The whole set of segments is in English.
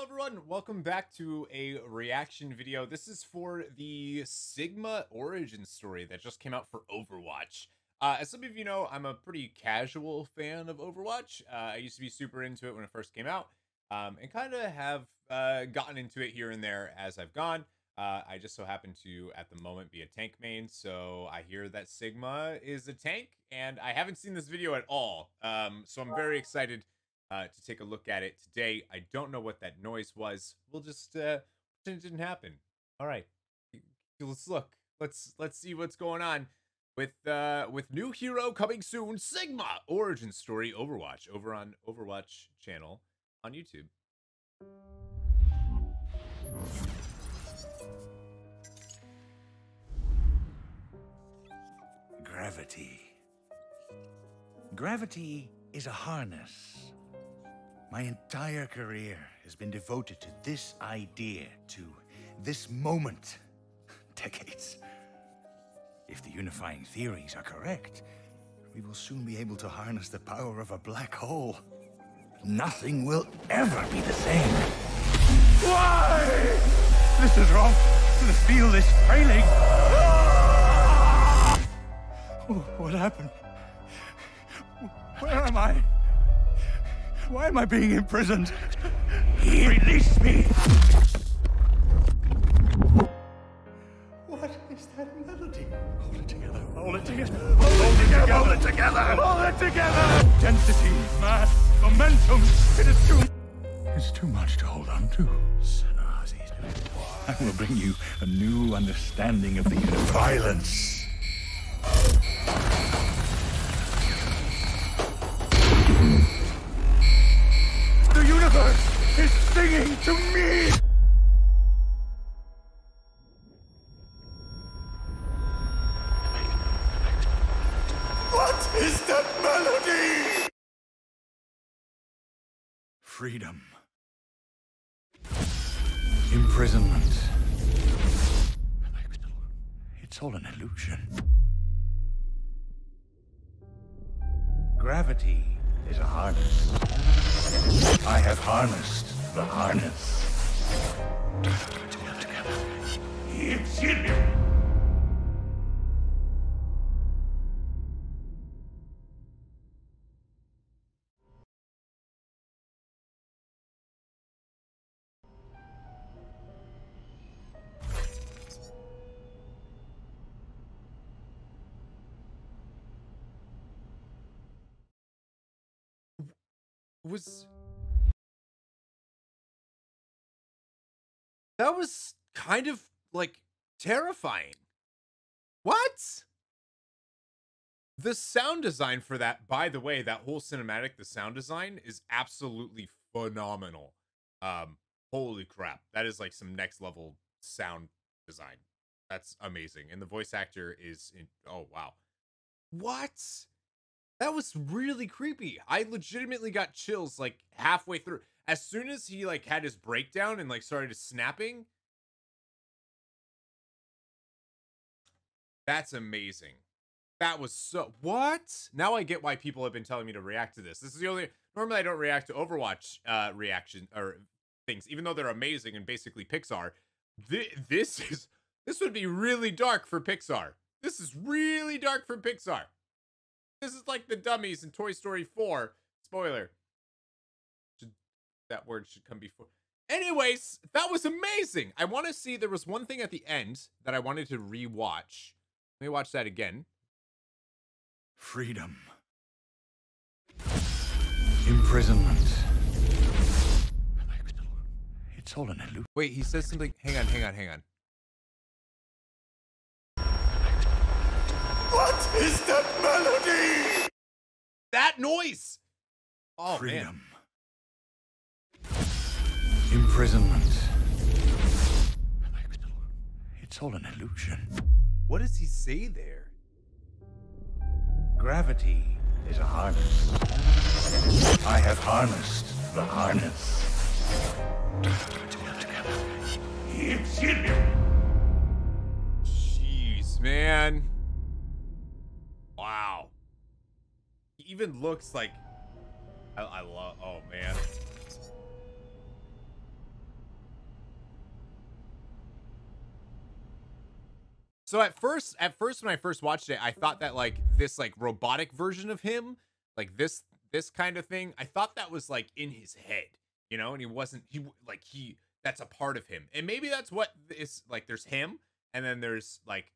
Hello everyone, welcome back to a reaction video. This is for the Sigma origin story that just came out for Overwatch. Uh, as some of you know, I'm a pretty casual fan of Overwatch. Uh, I used to be super into it when it first came out, um, and kind of have uh, gotten into it here and there as I've gone. Uh, I just so happen to, at the moment, be a tank main, so I hear that Sigma is a tank, and I haven't seen this video at all, um, so I'm very excited uh, to take a look at it today. I don't know what that noise was. We'll just uh, it didn't happen. All right, let's look. Let's let's see what's going on with uh, with new hero coming soon. Sigma origin story Overwatch over on Overwatch channel on YouTube. Gravity. Gravity is a harness my entire career has been devoted to this idea, to this moment. Decades. If the unifying theories are correct, we will soon be able to harness the power of a black hole. Nothing will ever be the same. Why? This is wrong. I feel this failing. What happened? Where am I? Why am I being imprisoned? Release me! What is that melody? Hold it together. Hold it together. Hold it together. Hold it together. Hold it together. Density, mass, momentum. It is too. It's too much to hold on to. I will bring you a new understanding of the universe. violence. To me! What is that melody? Freedom. Imprisonment. It's all an illusion. Gravity is a harness. I have harnessed the harness. Together. was that was kind of like terrifying. What? The sound design for that, by the way, that whole cinematic, the sound design is absolutely phenomenal. Um, holy crap. That is like some next level sound design. That's amazing. And the voice actor is in oh wow. What? That was really creepy. I legitimately got chills like halfway through. As soon as he like had his breakdown and like started snapping. That's amazing. That was so what? Now I get why people have been telling me to react to this. This is the only normally I don't react to Overwatch uh reaction or things, even though they're amazing and basically Pixar. Th this is this would be really dark for Pixar. This is really dark for Pixar. This is like the dummies in Toy Story 4. Spoiler. That word should come before. Anyways, that was amazing. I want to see, there was one thing at the end that I wanted to rewatch. Let me watch that again. Freedom. Imprisonment. It's all an illusion. Wait, he says something. Hang on, hang on, hang on. What is that melody? That noise! Oh, Freedom. Man. Imprisonment. It's all an illusion. What does he say there? Gravity is a harness. I have harnessed the harness. Jeez, man. Wow. He even looks like... I, I love... Oh, man. So at first, at first when I first watched it, I thought that like this like robotic version of him, like this this kind of thing, I thought that was like in his head, you know, and he wasn't he like he that's a part of him. And maybe that's what is like there's him and then there's like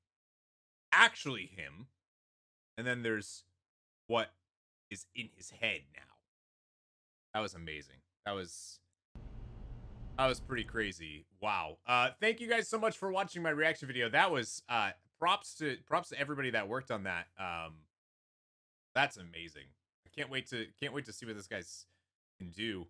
actually him and then there's what is in his head now. That was amazing. That was that was pretty crazy. Wow. Uh thank you guys so much for watching my reaction video. That was uh props to props to everybody that worked on that. Um that's amazing. I can't wait to can't wait to see what this guy's can do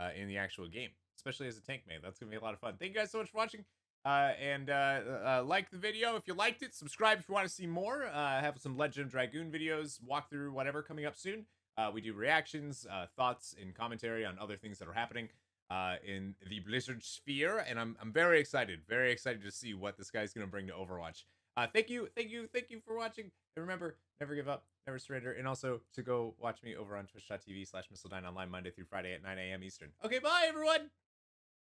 uh in the actual game, especially as a tank man. That's to be a lot of fun. Thank you guys so much for watching. Uh, and uh, uh, like the video if you liked it. Subscribe if you want to see more. Uh, have some Legend of Dragoon videos, walkthrough, whatever coming up soon. Uh, we do reactions, uh, thoughts, and commentary on other things that are happening uh, in the Blizzard sphere, and I'm I'm very excited, very excited to see what this guy's gonna bring to Overwatch. Uh, thank you, thank you, thank you for watching. And remember, never give up, never surrender, and also to go watch me over on twitch.tv slash missildine online Monday through Friday at 9 a.m. Eastern. Okay, bye everyone!